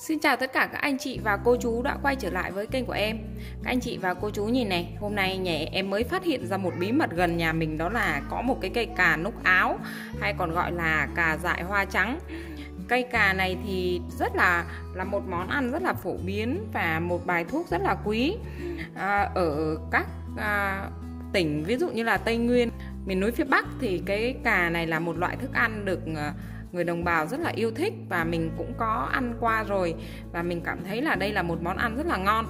Xin chào tất cả các anh chị và cô chú đã quay trở lại với kênh của em. Các anh chị và cô chú nhìn này Hôm nay nhà em mới phát hiện ra một bí mật gần nhà mình Đó là có một cái cây cà núc áo Hay còn gọi là cà dại hoa trắng. Cây cà này thì rất là là một món ăn rất là phổ biến Và một bài thuốc rất là quý. À, Ở các à, tỉnh ví dụ như là Tây Nguyên Miền núi phía Bắc thì cái cà này là một loại thức ăn được à, người đồng bào rất là yêu thích và mình cũng có ăn qua rồi. Và mình cảm thấy là đây là một món ăn rất là ngon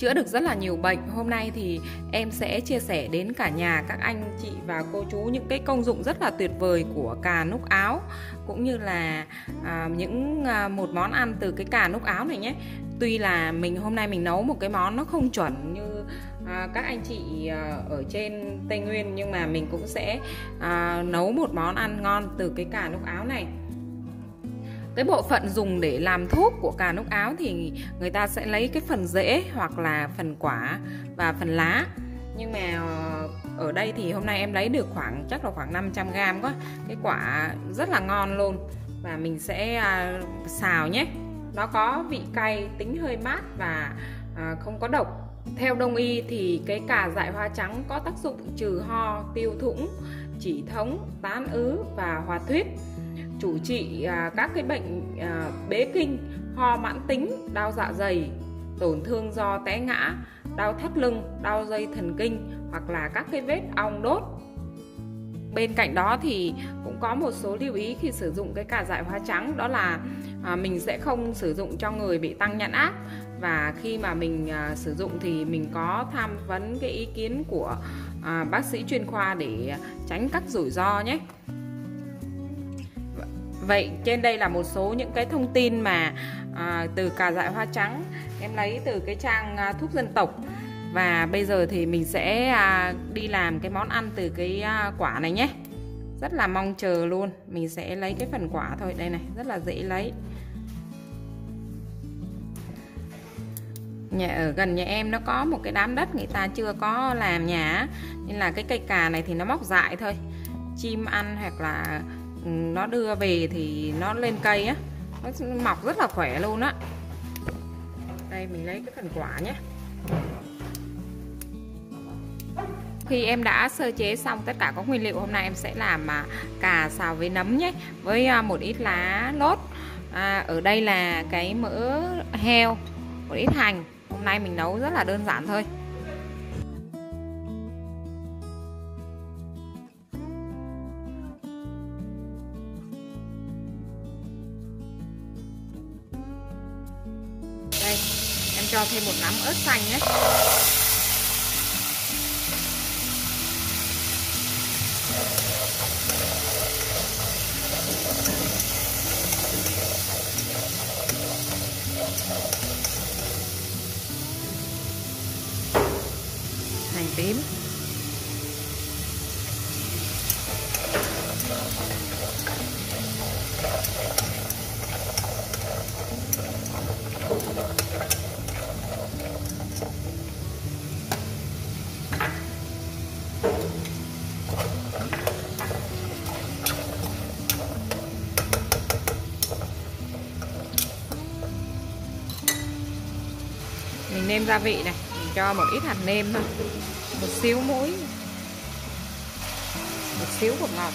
chữa được rất là nhiều bệnh. Hôm nay thì em sẽ chia sẻ đến cả nhà các anh chị và cô chú những cái công dụng rất là tuyệt vời của cà núc áo cũng như là à, những à, một món ăn từ cái cà núc áo này nhé. Tuy là mình hôm nay mình nấu một cái món nó không chuẩn như à, các anh chị à, ở trên tây nguyên nhưng mà mình cũng sẽ à, nấu một món ăn ngon từ cái cà núc áo này cái bộ phận dùng để làm thuốc của cà núc áo thì người ta sẽ lấy cái phần rễ hoặc là phần quả và phần lá. Nhưng mà ờ, ở đây thì hôm nay em lấy được khoảng chắc là khoảng 500 gram quá. Cái quả rất là ngon luôn. Và mình sẽ à, xào nhé. Nó có vị cay tính hơi mát và à, không có độc. Theo đông y thì cái cà dại hoa trắng có tác dụng trừ ho tiêu thủng chỉ thống tán ứ và hòa thuyết chủ trị à, các cái bệnh à, bế kinh ho mãn tính đau dạ dày tổn thương do té ngã đau thắt lưng đau dây thần kinh hoặc là các cái vết ong đốt. Bên cạnh đó thì cũng có một số lưu ý khi sử dụng cái cà dại hoa trắng đó là à, mình sẽ không sử dụng cho người bị tăng nhãn áp. Và khi mà mình à, sử dụng thì mình có tham vấn cái ý kiến của à, bác sĩ chuyên khoa để à, tránh các rủi ro nhé vậy trên đây là một số những cái thông tin mà à, từ cà dại hoa trắng. Em lấy từ cái trang à, thuốc dân tộc. Và bây giờ thì mình sẽ à, đi làm cái món ăn từ cái à, quả này nhé. Rất là mong chờ luôn. Mình sẽ lấy cái phần quả thôi. Đây này rất là dễ lấy. Nhà ở gần nhà em nó có một cái đám đất người ta chưa có làm nhà nên là cái cây cà này thì nó móc dại thôi. Chim ăn hoặc là nó đưa về thì nó lên cây á. Nó mọc rất là khỏe luôn á. Đây mình lấy cái phần quả nhé. Khi em đã sơ chế xong tất cả các nguyên liệu hôm nay em sẽ làm mà cà xào với nấm nhé với à, một ít lá lốt. À, ở đây là cái mỡ heo một ít hành. Hôm nay mình nấu rất là đơn giản thôi. Cho thêm một nắm ớt xanh nhé. Hành tím. Mình nêm gia vị này, mình cho một ít hạt nêm thôi. Một xíu muối. Một xíu bột ngọt.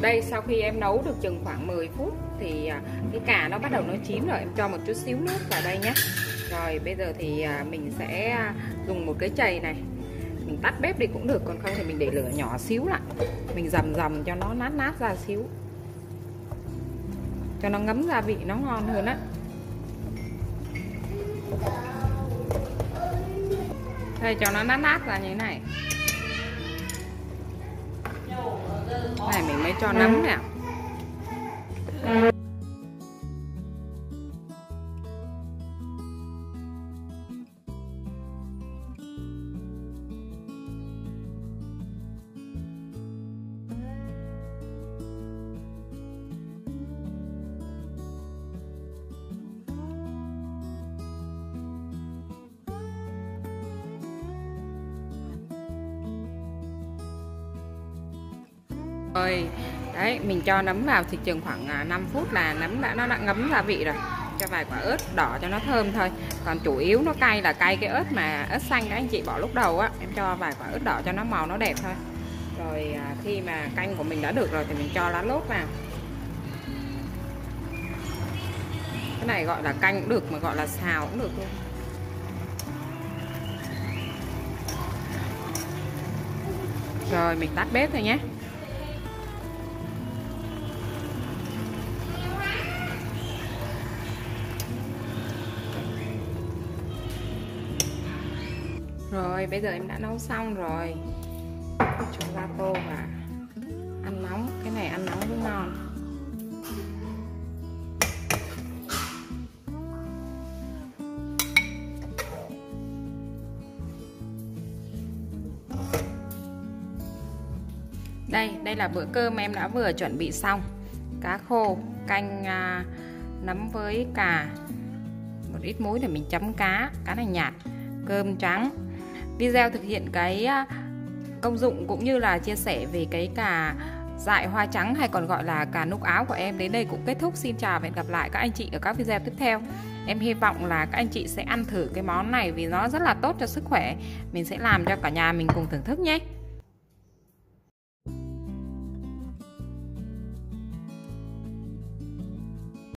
Đây, sau khi em nấu được chừng khoảng 10 phút thì à, cái cà nó bắt đầu nó chín rồi. Em cho một chút xíu nước vào đây nhé. Rồi, bây giờ thì à, mình sẽ à, dùng một cái chày này mình tắt bếp đi cũng được, còn không thì mình để lửa nhỏ xíu lại. Mình dầm dầm cho nó nát nát ra xíu. Cho nó ngấm gia vị nó ngon hơn á. Đây, cho nó nát nát ra như thế này. Này, mình mới cho nấm nè. Rồi, đấy, mình cho nấm vào thị trường khoảng à, 5 phút là nấm đã nó đã ngấm gia vị rồi. Cho vài quả ớt đỏ cho nó thơm thôi. Còn chủ yếu nó cay là cay cái ớt mà ớt xanh đó anh chị bỏ lúc đầu á, em cho vài quả ớt đỏ cho nó màu nó đẹp thôi. Rồi à, khi mà canh của mình đã được rồi thì mình cho lá lốt vào. Cái này gọi là canh cũng được mà gọi là xào cũng được luôn. Rồi mình tắt bếp thôi nhé Rồi bây giờ em đã nấu xong rồi. Cho ra tô và ăn nóng Cái này ăn nóng rất ngon. Đây, đây là bữa cơm em đã vừa chuẩn bị xong. Cá khô, canh à, nấm với cà Một ít muối để mình chấm cá. Cá này nhạt Cơm trắng. Video thực hiện cái à, công dụng cũng như là chia sẻ về cái cà dại hoa trắng hay còn gọi là cà núc áo của em đến đây cũng kết thúc. Xin chào và hẹn gặp lại các anh chị ở các video tiếp theo. Em hy vọng là các anh chị sẽ ăn thử cái món này vì nó rất là tốt cho sức khỏe. Mình sẽ làm cho cả nhà mình cùng thưởng thức nhé.